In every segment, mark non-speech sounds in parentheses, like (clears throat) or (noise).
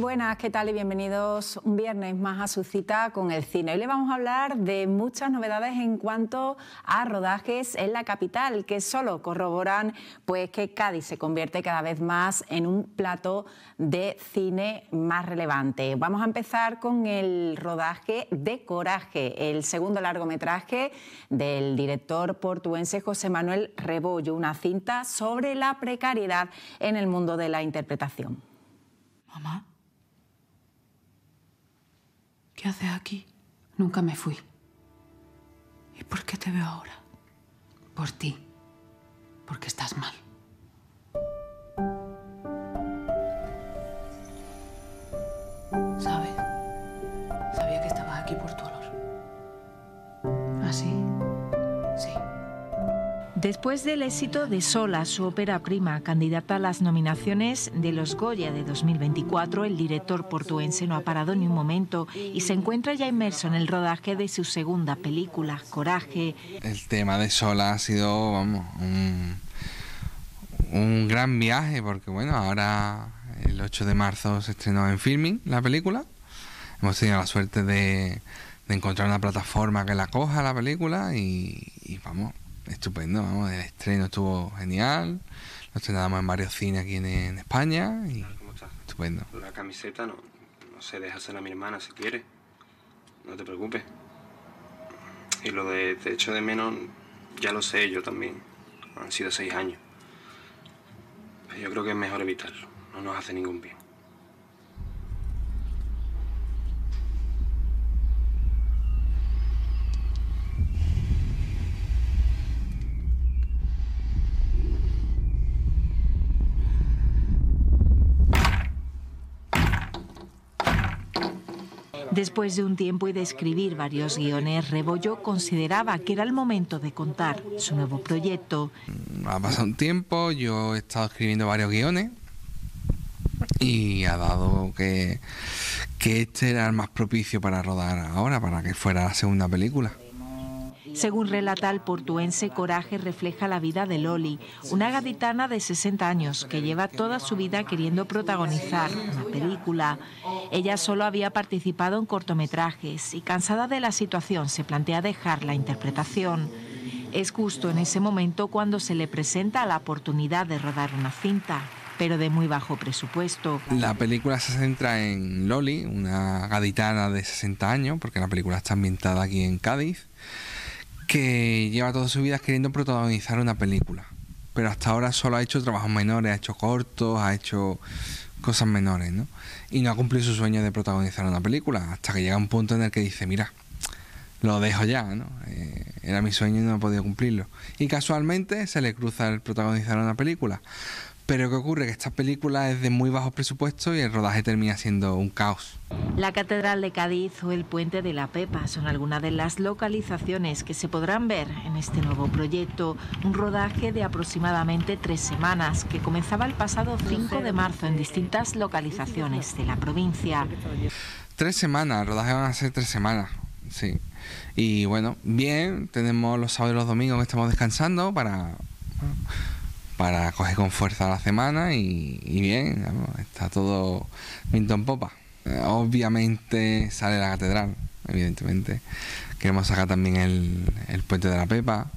Buenas, ¿qué tal? Y bienvenidos un viernes más a su cita con el cine. Hoy le vamos a hablar de muchas novedades en cuanto a rodajes en la capital, que solo corroboran pues, que Cádiz se convierte cada vez más en un plato de cine más relevante. Vamos a empezar con el rodaje de Coraje, el segundo largometraje del director portuense José Manuel Rebollo, una cinta sobre la precariedad en el mundo de la interpretación. Mamá, ¿qué haces aquí? Nunca me fui. ¿Y por qué te veo ahora? Por ti. Porque estás mal. Después del éxito de Sola, su ópera prima, candidata a las nominaciones de los Goya de 2024, el director portuense no ha parado ni un momento y se encuentra ya inmerso en el rodaje de su segunda película, Coraje. El tema de Sola ha sido, vamos, un, gran viaje porque, bueno, ahora el 8 de marzo se estrenó en filming la película. Hemos tenido la suerte de, de encontrar una plataforma que la coja la película y, y vamos, estupendo, vamos, el estreno estuvo genial, lo estrenamos en varios cines aquí en, en España y ¿Cómo estás? estupendo. La camiseta no, no sé, déjasela a mi hermana si quiere. No te preocupes. Y lo de te echo de menos, ya lo sé yo también. Han sido seis años. Pero yo creo que es mejor evitarlo. No nos hace ningún bien. Después de un tiempo y de escribir varios guiones, Rebollo consideraba que era el momento de contar su nuevo proyecto. Ha pasado un tiempo, yo he estado escribiendo varios guiones y ha dado que, que este era el más propicio para rodar ahora, para que fuera la segunda película. Según relata el portuense, Coraje refleja la vida de Loli, una gaditana de 60 años que lleva toda su vida queriendo protagonizar una película. Ella solo había participado en cortometrajes y cansada de la situación se plantea dejar la interpretación. Es justo en ese momento cuando se le presenta la oportunidad de rodar una cinta, pero de muy bajo presupuesto. La película se centra en Loli, una gaditana de 60 años, porque la película está ambientada aquí en Cádiz, que lleva toda su vida queriendo protagonizar una película. Pero hasta ahora solo ha hecho trabajos menores, ha hecho cortos, ha hecho cosas menores, ¿no? Y no ha cumplido su sueño de protagonizar una película, hasta que llega un punto en el que dice, mira, lo dejo ya, ¿no? Eh, era mi sueño y no he podido cumplirlo. Y casualmente se le cruza el protagonizar una película. Pero ¿qué ocurre? Que esta película es de muy bajo presupuesto y el rodaje termina siendo un caos. La Catedral de Cádiz o el Puente de la Pepa son algunas de las localizaciones que se podrán ver en este nuevo proyecto, un rodaje de aproximadamente tres semanas que comenzaba el pasado 5 de marzo en distintas localizaciones de la provincia. Tres semanas, el rodaje van a ser tres semanas, sí. Y bueno, bien, tenemos los sábados y los domingos que estamos descansando para, para coger con fuerza la semana y, y bien, está todo viento en popa. Obviamente sale la catedral, evidentemente. Queremos sacar también el, el puente de la Pepa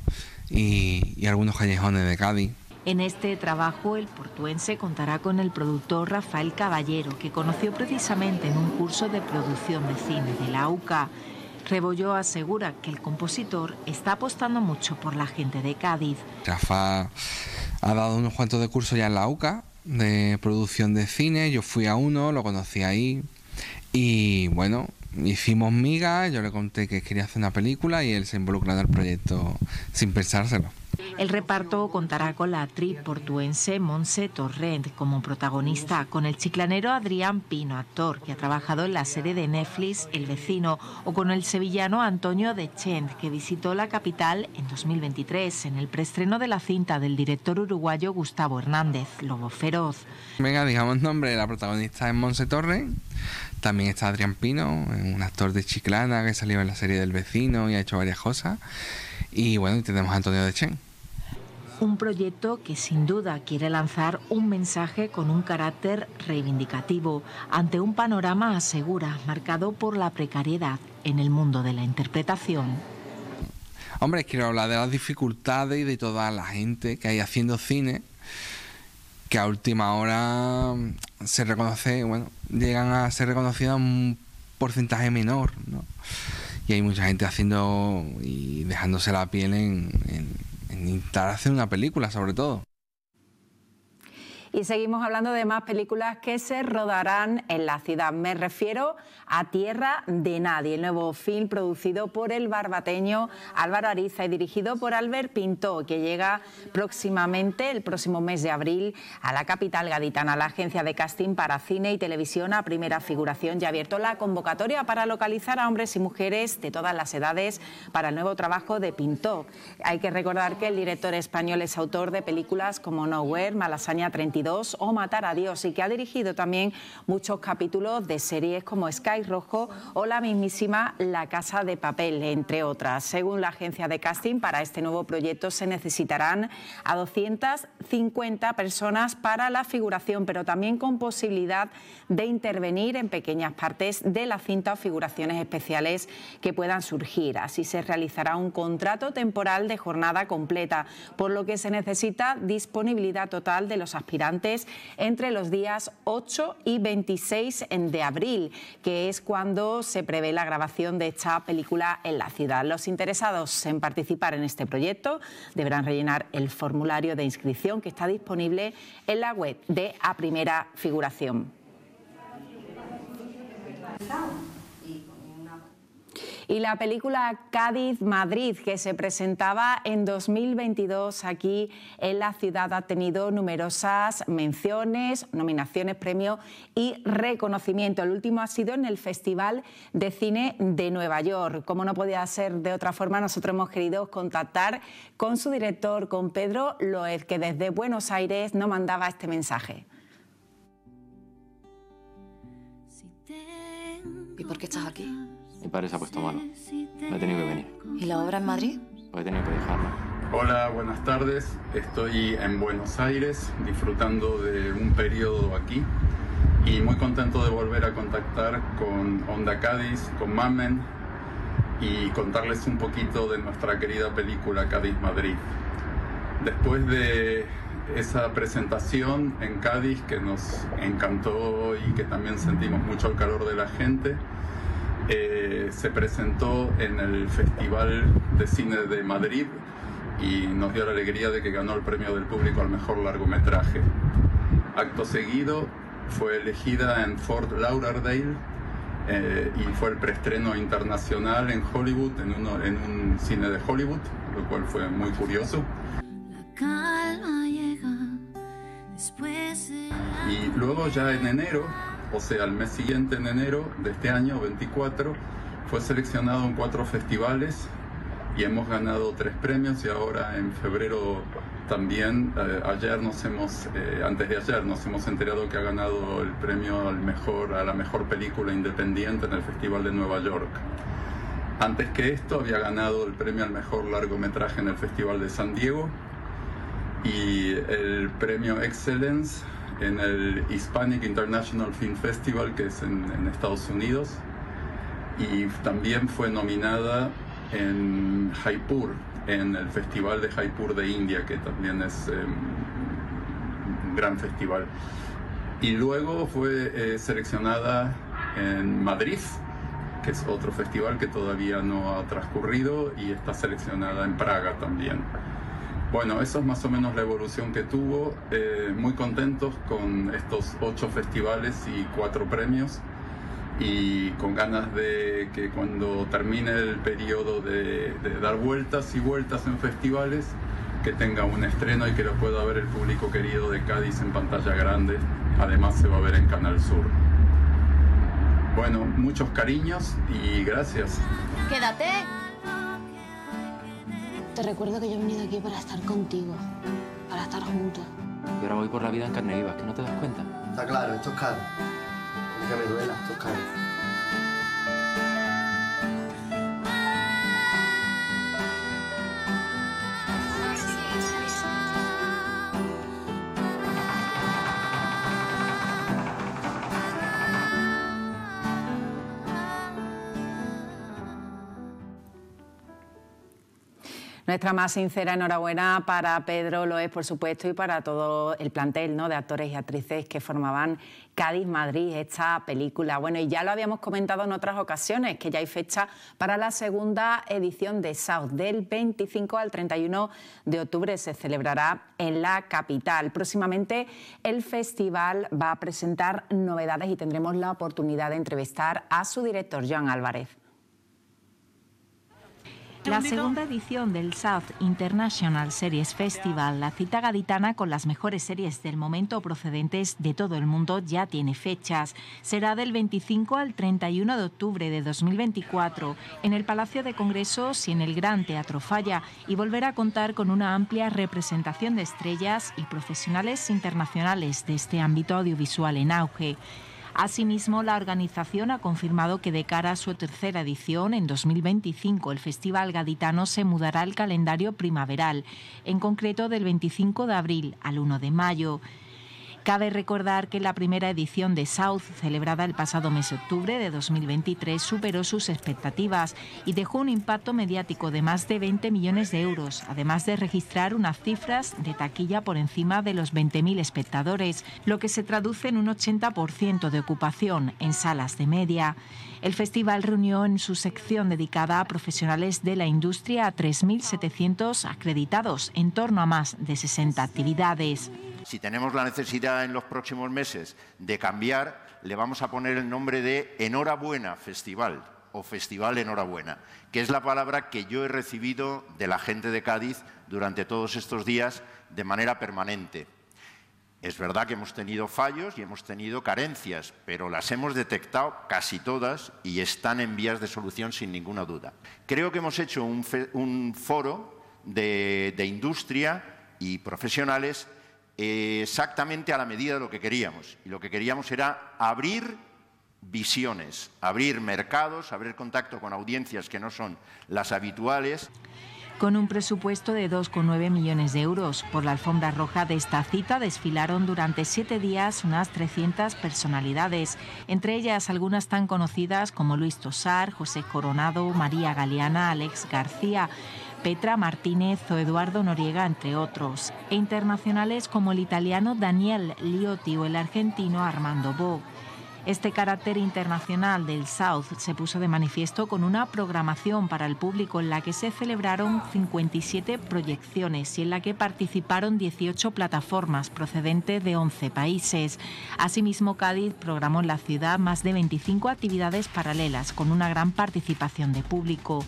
y, y algunos callejones de Cádiz. En este trabajo, el portuense contará con el productor Rafael Caballero, que conoció precisamente en un curso de producción de cine de la UCA. Rebolló asegura que el compositor está apostando mucho por la gente de Cádiz. Rafa ha dado unos cuantos de cursos ya en la UCA de producción de cine. Yo fui a uno, lo conocí ahí. Y bueno, hicimos migas. Yo le conté que quería hacer una película y él se involucró en el proyecto sin pensárselo. El reparto contará con la actriz portuense Monse Torrent como protagonista, con el chiclanero Adrián Pino, actor que ha trabajado en la serie de Netflix El vecino, o con el sevillano Antonio de Chent, que visitó la capital en 2023 en el preestreno de la cinta del director uruguayo Gustavo Hernández, Lobo Feroz. Venga, digamos nombre, la protagonista es Monse Torrent. También está Adrián Pino, un actor de Chiclana que salió en la serie del vecino y ha hecho varias cosas. Y bueno, tenemos a Antonio de Chen. Un proyecto que sin duda quiere lanzar un mensaje con un carácter reivindicativo ante un panorama, asegura, marcado por la precariedad en el mundo de la interpretación. Hombre, quiero hablar de las dificultades y de toda la gente que hay haciendo cine que a última hora se reconoce, bueno, llegan a ser reconocidas un porcentaje menor, ¿no? Y hay mucha gente haciendo y dejándose la piel en, en, en intentar hacer una película, sobre todo. Y seguimos hablando de más películas que se rodarán en la ciudad. Me refiero a Tierra de Nadie, el nuevo film producido por el barbateño Álvaro Ariza y dirigido por Albert Pinto, que llega próximamente, el próximo mes de abril, a la capital gaditana. La agencia de casting para cine y televisión a primera figuración ya ha abierto la convocatoria para localizar a hombres y mujeres de todas las edades para el nuevo trabajo de Pinto. Hay que recordar que el director español es autor de películas como Nowhere, Malasaña 32, o Matar a Dios y que ha dirigido también muchos capítulos de series como Sky Rojo o la mismísima La Casa de Papel, entre otras. Según la agencia de casting, para este nuevo proyecto se necesitarán a 250 personas para la figuración, pero también con posibilidad de intervenir en pequeñas partes de la cinta o figuraciones especiales que puedan surgir. Así se realizará un contrato temporal de jornada completa, por lo que se necesita disponibilidad total de los aspirantes entre los días 8 y 26 de abril, que es cuando se prevé la grabación de esta película en la ciudad. Los interesados en participar en este proyecto deberán rellenar el formulario de inscripción que está disponible en la web de A Primera Figuración. Y la película Cádiz-Madrid, que se presentaba en 2022 aquí en la ciudad, ha tenido numerosas menciones, nominaciones, premios y reconocimiento. El último ha sido en el Festival de Cine de Nueva York. Como no podía ser de otra forma, nosotros hemos querido contactar con su director, con Pedro Loez, que desde Buenos Aires nos mandaba este mensaje. ¿Y por qué estás aquí? Mi padre se ha puesto malo. Me he tenido que venir. ¿Y la obra en Madrid? Pues he tenido que dejarla. Hola, buenas tardes. Estoy en Buenos Aires disfrutando de un periodo aquí y muy contento de volver a contactar con Onda Cádiz, con Mamen y contarles un poquito de nuestra querida película Cádiz Madrid. Después de esa presentación en Cádiz que nos encantó y que también sentimos mucho el calor de la gente, eh, se presentó en el Festival de Cine de Madrid y nos dio la alegría de que ganó el premio del público al mejor largometraje. Acto seguido fue elegida en Fort Lauderdale eh, y fue el preestreno internacional en Hollywood, en, uno, en un cine de Hollywood, lo cual fue muy curioso. Y luego ya en enero o sea, el mes siguiente, en enero de este año, 24, fue seleccionado en cuatro festivales y hemos ganado tres premios y ahora en febrero también, eh, ayer nos hemos, eh, antes de ayer nos hemos enterado que ha ganado el premio al mejor, a la mejor película independiente en el Festival de Nueva York. Antes que esto había ganado el premio al mejor largometraje en el Festival de San Diego y el premio Excellence en el Hispanic International Film Festival, que es en, Estados Unidos, y también fue nominada en Jaipur, en el Festival de Jaipur de India, que también es em, un gran festival. Y luego fue eh, seleccionada en Madrid, que es otro festival que todavía no ha transcurrido, y está seleccionada en Praga también. Bueno, eso es más o menos la evolución que tuvo. Eh, muy contentos con estos ocho festivales y cuatro premios y con ganas de que cuando termine el periodo de, dar vueltas y vueltas en festivales, que tenga un estreno y que lo pueda ver el público querido de Cádiz en pantalla grande. Además se va a ver en Canal Sur. Bueno, muchos cariños y gracias. Quédate. Te recuerdo que yo he venido aquí para estar contigo, para estar juntos. Y ahora voy por la vida en carne viva, que no te das cuenta. Está claro, esto es caro. Que me duela, esto es caro. Nuestra más sincera enhorabuena para Pedro, lo es por supuesto, y para todo el plantel ¿no? de actores y actrices que formaban Cádiz Madrid, esta película. Bueno, y ya lo habíamos comentado en otras ocasiones, que ya hay fecha para la segunda edición de South. Del 25 al 31 de octubre se celebrará en la capital. Próximamente el festival va a presentar novedades y tendremos la oportunidad de entrevistar a su director, Joan Álvarez. La segunda edición del South International Series Festival, la cita gaditana con las mejores series del momento procedentes de todo el mundo, ya tiene fechas. Será del 25 al 31 de octubre de 2024 en el Palacio de Congresos y en el Gran Teatro Falla y volverá a contar con una amplia representación de estrellas y profesionales internacionales de este ámbito audiovisual en auge. Asimismo, la organización ha confirmado que de cara a su tercera edición, en 2025, el Festival Gaditano se mudará al calendario primaveral, en concreto del 25 de abril al 1 de mayo. Cabe recordar que la primera edición de South, celebrada el pasado mes de octubre de 2023, superó sus expectativas y dejó un impacto mediático de más de 20 millones de euros, además de registrar unas cifras de taquilla por encima de los 20.000 espectadores, lo que se traduce en un 80% de ocupación en salas de media. El festival reunió en su sección dedicada a profesionales de la industria a 3.700 acreditados, en torno a más de 60 actividades. Si tenemos la necesidad en los próximos meses de cambiar, le vamos a poner el nombre de Enhorabuena Festival o Festival Enhorabuena, que es la palabra que yo he recibido de la gente de Cádiz durante todos estos días de manera permanente. Es verdad que hemos tenido fallos y hemos tenido carencias, pero las hemos detectado casi todas y están en vías de solución sin ninguna duda. Creo que hemos hecho un, foro de industria y profesionales exactamente a la medida de lo que queríamos. Y lo que queríamos era abrir visiones, abrir mercados, abrir contacto con audiencias que no son las habituales. Con un presupuesto de 2,9 millones de euros. Por la alfombra roja de esta cita desfilaron durante siete días unas 300 personalidades, entre ellas algunas tan conocidas como Luis Tosar, José Coronado, María Galeana, Alex García. Petra Martínez o Eduardo Noriega, entre otros, e internacionales como el italiano Daniel Liotti o el argentino Armando Bo. Este carácter internacional del South se puso de manifiesto con una programación para el público en la que se celebraron 57 proyecciones y en la que participaron 18 plataformas procedentes de 11 países. Asimismo, Cádiz programó en la ciudad más de 25 actividades paralelas con una gran participación de público.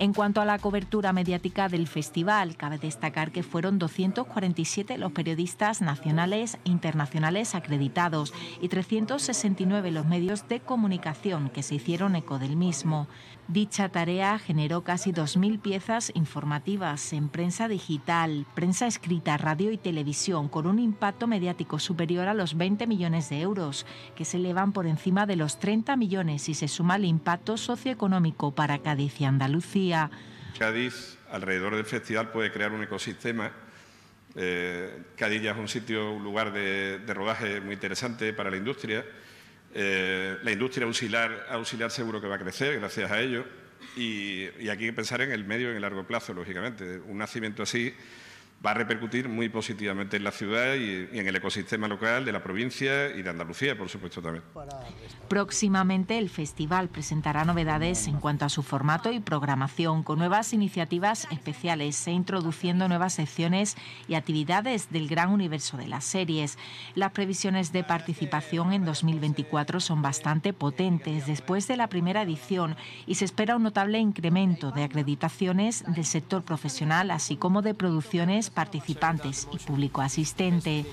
En cuanto a la cobertura mediática del festival, cabe destacar que fueron 247 los periodistas nacionales e internacionales acreditados y 369 los medios de comunicación que se hicieron eco del mismo. Dicha tarea generó casi 2.000 piezas informativas en prensa digital, prensa escrita, radio y televisión, con un impacto mediático superior a los 20 millones de euros, que se elevan por encima de los 30 millones si se suma el impacto socioeconómico para Cádiz y Andalucía. Cádiz, alrededor del festival, puede crear un ecosistema. Eh, Cádiz ya es un sitio, un lugar de rodaje muy interesante para la industria eh, la industria auxiliar, auxiliar seguro que va a crecer gracias a ello y, y aquí hay que pensar en el medio y en el largo plazo, lógicamente. Un nacimiento así va a repercutir muy positivamente en la ciudad y, en el ecosistema local de la provincia y de Andalucía, por supuesto también. Próximamente el festival presentará novedades en cuanto a su formato y programación, con nuevas iniciativas especiales e introduciendo nuevas secciones y actividades del gran universo de las series. Las previsiones de participación en 2024 son bastante potentes después de la primera edición y se espera un notable incremento de acreditaciones del sector profesional, así como de producciones participantes y público asistente.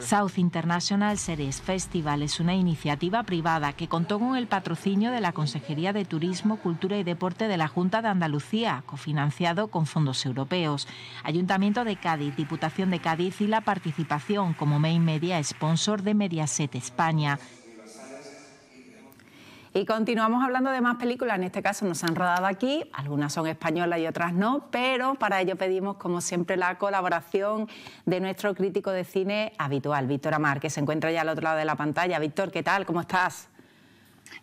South International Series Festival es una iniciativa privada que contó con el patrocinio de la Consejería de Turismo, Cultura y Deporte de la Junta de Andalucía, cofinanciado con fondos europeos, Ayuntamiento de Cádiz, Diputación de Cádiz y la participación como main media sponsor de Mediaset España. Y continuamos hablando de más películas, en este caso nos han rodado aquí, algunas son españolas y otras no, pero para ello pedimos como siempre la colaboración de nuestro crítico de cine habitual, Víctor Amar, que se encuentra ya al otro lado de la pantalla. Víctor, ¿qué tal? ¿Cómo estás?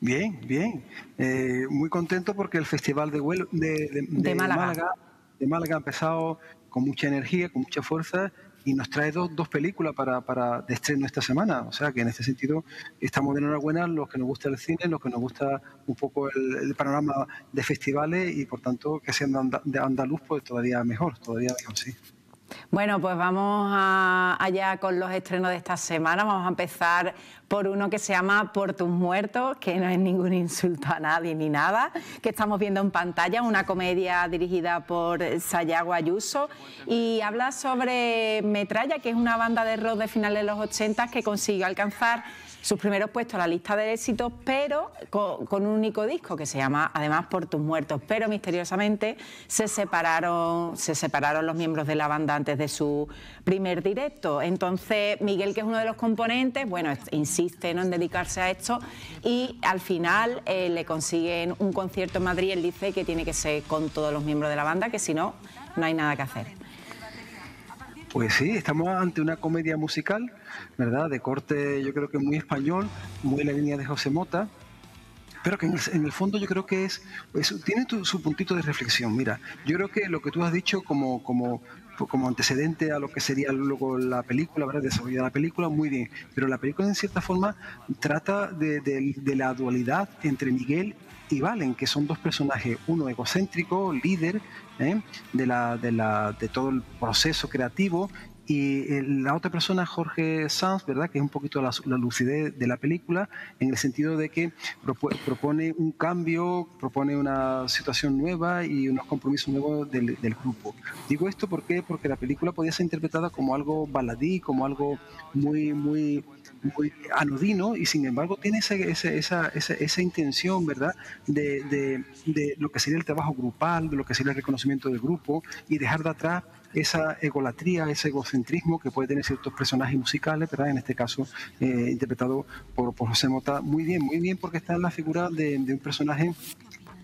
Bien, bien. Eh, muy contento porque el Festival de, de, Málaga de Málaga ha empezado con mucha energía, con mucha fuerza y nos trae dos, dos películas para, para, de estreno esta semana. O sea que en este sentido estamos de enhorabuena los que nos gusta el cine, los que nos gusta un poco el, panorama de festivales y por tanto que sean de andaluz pues todavía mejor, todavía mejor, sí. Bueno, pues vamos allá con los estrenos de esta semana. Vamos a empezar por uno que se llama Por tus muertos, que no es ningún insulto a nadie ni nada, que estamos viendo en pantalla, una comedia dirigida por Sayago Ayuso y habla sobre Metralla, que es una banda de rock de finales de los 80 que consiguió alcanzar sus primeros puestos a la lista de éxitos, pero con, un único disco que se llama además Por tus muertos. Pero misteriosamente se separaron, se separaron los miembros de la banda antes de su primer directo. Entonces Miguel, que es uno de los componentes, bueno, insiste en dedicarse a esto y al final eh, le consiguen un concierto en Madrid. Él dice que tiene que ser con todos los miembros de la banda, que si no, no hay nada que hacer. Pues sí, estamos ante una comedia musical, ¿verdad? De corte, yo creo que muy español, muy en la línea de José Mota, pero que en el, fondo yo creo que es, tiene su puntito de reflexión. Mira, yo creo que lo que tú has dicho como, como, como antecedente a lo que sería luego la película, ¿verdad? Desarrollar la película, muy bien. Pero la película en cierta forma trata de, de la dualidad entre Miguel y Valen, que son dos personajes, uno egocéntrico, líder ¿eh? de, la, de, la, de todo el proceso creativo, y eh, la otra persona, Jorge Sanz, ¿verdad? que es un poquito la, lucidez de la película, en el sentido de que propone un cambio, propone una situación nueva y unos compromisos nuevos del, grupo. Digo esto porque la película podía ser interpretada como algo baladí, como algo muy, muy anodino y sin embargo tiene esa, esa, esa, esa intención, ¿verdad?, de, de, de, lo que sería el trabajo grupal, de lo que sería el reconocimiento del grupo y dejar de atrás esa egolatría, ese egocentrismo que puede tener ciertos personajes musicales, ¿verdad? En este caso, eh, interpretado por, José Mota, muy bien, muy bien, porque está en la figura de, un personaje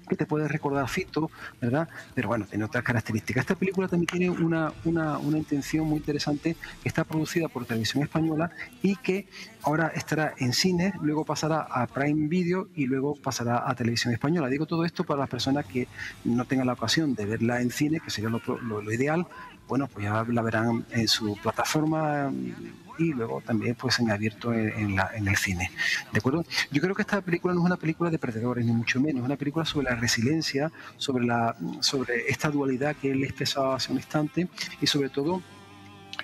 que te puede recordar Fito, ¿verdad? Pero bueno, tiene otras características. Esta película también tiene una, una, una intención muy interesante que está producida por Televisión Española y que ahora estará en cine, luego pasará a Prime Video y luego pasará a Televisión Española. Digo todo esto para las personas que no tengan la ocasión de verla en cine, que sería lo, lo ideal, bueno, pues ya la verán en su plataforma y luego también pues en abierto en, la, en, el cine. ¿De acuerdo? Yo creo que esta película no es una película de perdedores, ni mucho menos, es una película sobre la resiliencia, sobre, la, sobre esta dualidad que él expresaba hace un instante y sobre todo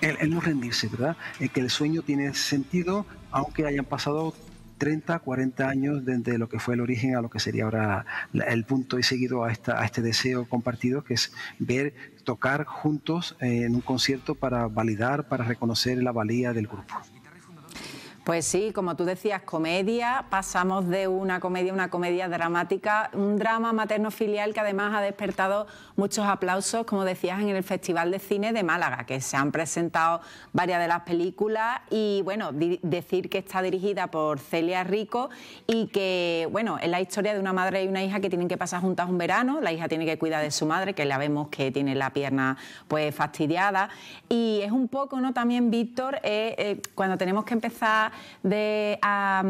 el, no rendirse, ¿verdad? El que el sueño tiene sentido, aunque hayan pasado 30, 40 años desde lo que fue el origen a lo que sería ahora el punto y seguido a, esta, a este deseo compartido, que es ver, tocar juntos en un concierto para validar, para reconocer la valía del grupo. Pues sí, como tú decías, comedia, pasamos de una comedia a una comedia dramática, un drama materno-filial que además ha despertado muchos aplausos, como decías, en el Festival de Cine de Málaga, que se han presentado varias de las películas y, bueno, decir que está dirigida por Celia Rico y que, bueno, es la historia de una madre y una hija que tienen que pasar juntas un verano, la hija tiene que cuidar de su madre, que la vemos que tiene la pierna pues fastidiada y es un poco, ¿no? También, Víctor, eh, eh, cuando tenemos que empezar de, a,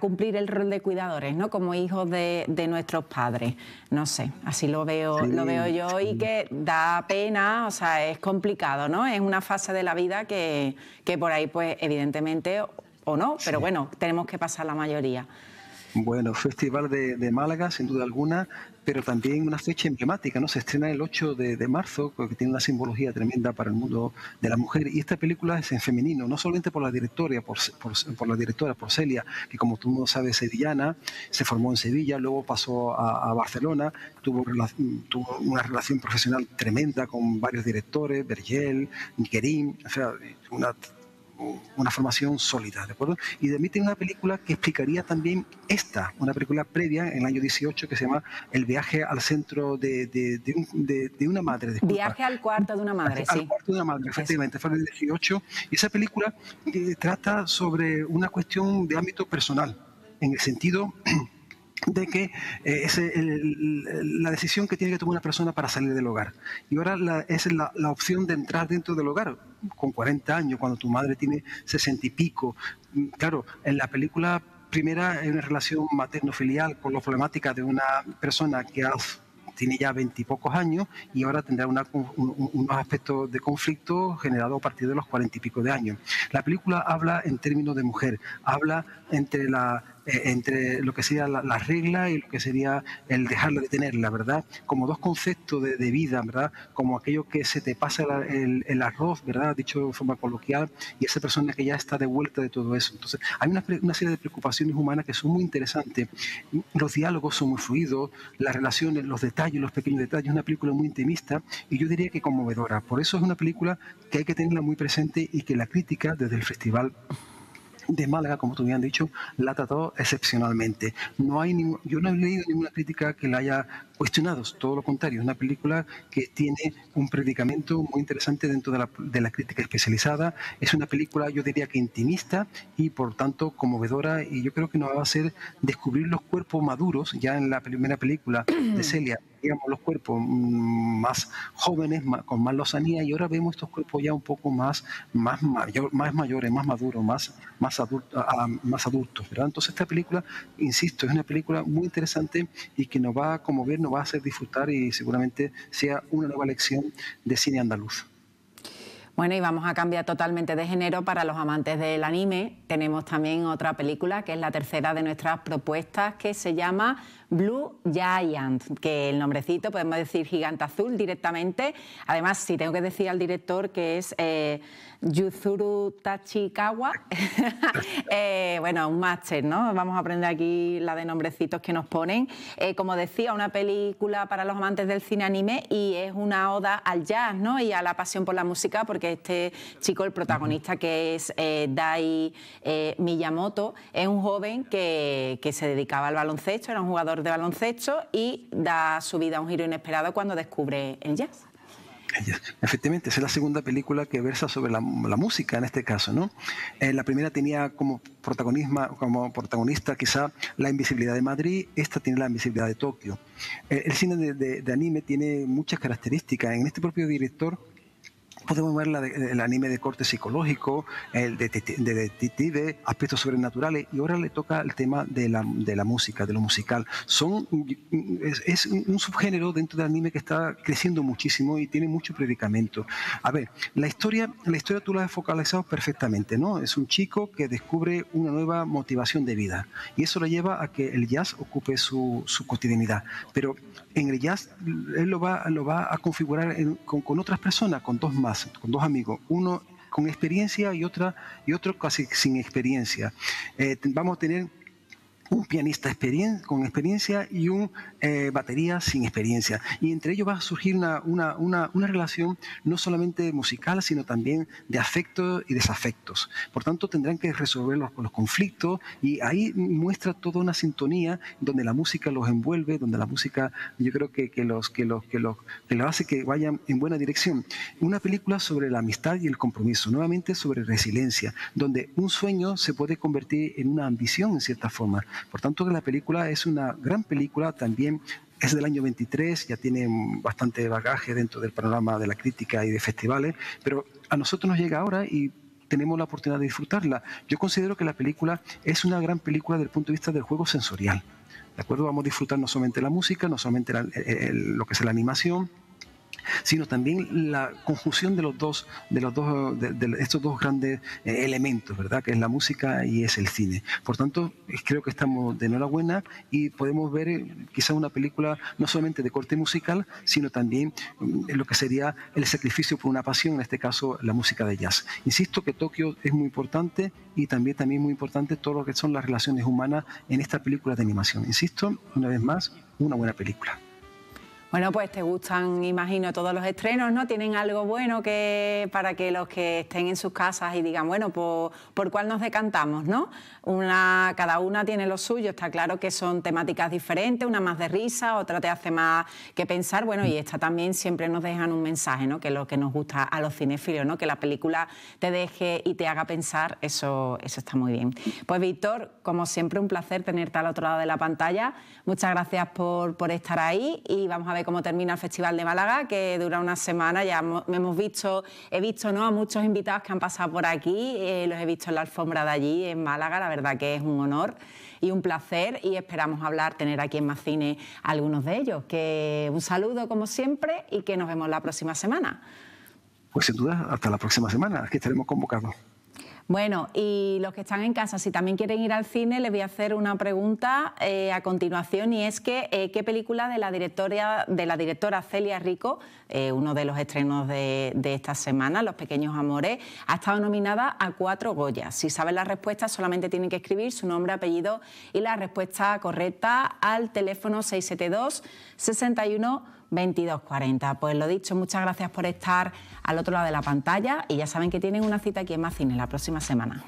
cumplir el rol de cuidadores, ¿no? Como hijos de, nuestros padres. No sé, así lo veo, lo veo yo y que da pena, o sea, es complicado, ¿no? Es una fase de la vida que, que por ahí, pues, evidentemente, o no, pero bueno, tenemos que pasar la mayoría. Bueno, Festival de, de, Málaga, sin duda alguna, pero también una fecha emblemática, ¿no? Se estrena el 8 de, marzo, que tiene una simbología tremenda para el mundo de la mujer. Y esta película es en femenino, no solamente por la directora, por, por, la directora, por Celia, que como tú no sabes, sevillana, se formó en Sevilla, luego pasó a, Barcelona, tuvo, tuvo, una relación profesional tremenda con varios directores, Bergel, Kerim, o sea, una una formación sólida, ¿de acuerdo? Y emite una película que explicaría también esta, una película previa en el año 18 que se llama El viaje al centro de, de, una madre. Viaje al cuarto de una madre, sí. Al cuarto de una madre, efectivamente, fue en el 18. Y esa película eh, trata sobre una cuestión de ámbito personal, en el sentido (clears throat) de que eh, es la decisión que tiene que tomar una persona para salir del hogar. Y ahora la, es la, la, opción de entrar dentro del hogar con 40 años, cuando tu madre tiene 60 y pico. Mm, claro, en la película primera hay una relación materno-filial con la problemática de una persona que ha tiene ya veintipocos años y ahora tendrá unos aspectos de conflicto generado a partir de los cuarenta y pico de años. La película habla en términos de mujer, habla entre la eh, entre lo que sería la, regla y lo que sería el dejarla de tenerla, ¿verdad? Como dos conceptos de, vida, ¿verdad? Como aquello que se te pasa el, arroz, ¿verdad? Dicho de forma coloquial, y esa persona que ya está de vuelta de todo eso. Entonces, hay una, una serie de preocupaciones humanas que son muy interesantes. Los diálogos son muy fluidos, las relaciones, los detalles, los pequeños detalles. Una película muy intimista y yo diría que conmovedora. Por eso es una película que hay que tenerla muy presente y que la crítica desde el festival de Málaga, como tú han dicho, la tratado excepcionalmente. No hay yo no he leído ninguna crítica que la haya cuestionado, todo lo contrario, es una película que tiene un predicamento muy interesante dentro de la, de la, crítica especializada. Es una película, yo diría que intimista y por tanto conmovedora y yo creo que nos va a hacer descubrir los cuerpos maduros ya en la primera película de (clears throat) Celia digamos, los cuerpos mm, más jóvenes, con más lozanía, y ahora vemos estos cuerpos ya un poco más, más, mayor, más mayores, más maduros, más, más, más adultos. ¿verdad? Entonces esta película, insisto, es una película muy interesante y que nos va a conmover, nos va a hacer disfrutar y seguramente sea una nueva lección de cine andaluz. Bueno, y vamos a cambiar totalmente de género para los amantes del anime. Tenemos también otra película que es la tercera de nuestras propuestas que se llama Blue Giant, que el nombrecito podemos decir gigante azul directamente. Además, si tengo que decir al director que es eh, Yuzuru Tachikawa, (laughs) eh, bueno, un máster, ¿no? Vamos a aprender aquí la de nombrecitos que nos ponen. Eh, como decía, una película para los amantes del cine anime y es una oda al jazz, ¿no? Y a la pasión por la música, porque este chico, el protagonista, que es Dai Miyamoto, es un joven que, que se dedicaba al baloncesto, era un jugador de baloncesto y da su vida a un giro inesperado cuando descubre el jazz. Efectivamente, es la segunda película que versa sobre la, música en este caso, ¿no? Eh, la primera tenía como, como protagonista quizá la invisibilidad de Madrid, esta tiene la invisibilidad de Tokio. Eh, el cine de, anime tiene muchas características. En este propio director podemos ver el anime de corte psicológico, el de detective, aspectos sobrenaturales, y ahora le toca el tema de la, de la música, de lo musical. Son, es, un subgénero dentro del anime que está creciendo muchísimo y tiene mucho predicamento. A ver, la historia, la historia tú la has focalizado perfectamente, ¿no? Es un chico que descubre una nueva motivación de vida y eso lo lleva a que el jazz ocupe su, su cotidianidad. Pero en el jazz él lo va, lo va a configurar con, con otras personas, con dos más con dos amigos, uno con experiencia y otra y otro casi sin experiencia. Eh, vamos a tener un pianista con experiencia y un eh, batería sin experiencia. Y entre ellos va a surgir una, una, una, una, relación no solamente musical, sino también de afectos y desafectos. Por tanto, tendrán que resolver los, los conflictos y ahí muestra toda una sintonía donde la música los envuelve, donde la música yo creo que, que los, que, los, que, los, que los hace que vayan en buena dirección. Una película sobre la amistad y el compromiso, nuevamente sobre resiliencia, donde un sueño se puede convertir en una ambición en cierta forma. Por tanto, la película es una gran película, también es del año 23, ya tiene bastante bagaje dentro del panorama de la crítica y de festivales, pero a nosotros nos llega ahora y tenemos la oportunidad de disfrutarla. Yo considero que la película es una gran película desde el punto de vista del juego sensorial. ¿De acuerdo? Vamos a disfrutar no solamente la música, no solamente lo que es la animación, sino también la conjunción de los dos, de los dos, estos dos grandes eh, elementos, ¿verdad? Que es la música y es el cine. Por tanto, creo que estamos de enhorabuena y podemos ver eh, quizá una película no solamente de corte musical, sino también mm, lo que sería el sacrificio por una pasión, en este caso la música de jazz. Insisto que Tokio es muy importante y también, también muy importante todo lo que son las relaciones humanas en esta película de animación. Insisto, una vez más, una buena película. Bueno, pues te gustan, imagino, todos los estrenos, ¿no? Tienen algo bueno que para que los que estén en sus casas y digan, bueno, pues, ¿por cuál nos decantamos, no? Una, cada una tiene lo suyo, está claro que son temáticas diferentes, una más de risa, otra te hace más que pensar, bueno, y esta también siempre nos dejan un mensaje, ¿no? Que lo que nos gusta a los cinéfilos, ¿no? Que la película te deje y te haga pensar, eso, eso está muy bien. Pues Víctor, como siempre, un placer tenerte al otro lado de la pantalla. Muchas gracias por, por estar ahí y vamos a ver cómo termina el Festival de Málaga, que dura una semana. Ya hemos visto, he visto ¿no? a muchos invitados que han pasado por aquí, eh, los he visto en la alfombra de allí, en Málaga. La verdad que es un honor y un placer y esperamos hablar, tener aquí en Macine algunos de ellos. Que un saludo como siempre y que nos vemos la próxima semana. Pues sin duda, hasta la próxima semana, aquí estaremos convocados. Bueno, y los que están en casa, si también quieren ir al cine, les voy a hacer una pregunta eh, a continuación y es que eh, qué película de la directora, de la directora Celia Rico, eh, uno de los estrenos de, de, esta semana, Los Pequeños Amores, ha estado nominada a cuatro Goyas. Si saben la respuesta, solamente tienen que escribir su nombre, apellido y la respuesta correcta al teléfono 672 61 2240. Pues lo dicho, muchas gracias por estar al otro lado de la pantalla y ya saben que tienen una cita aquí en Más la próxima semana.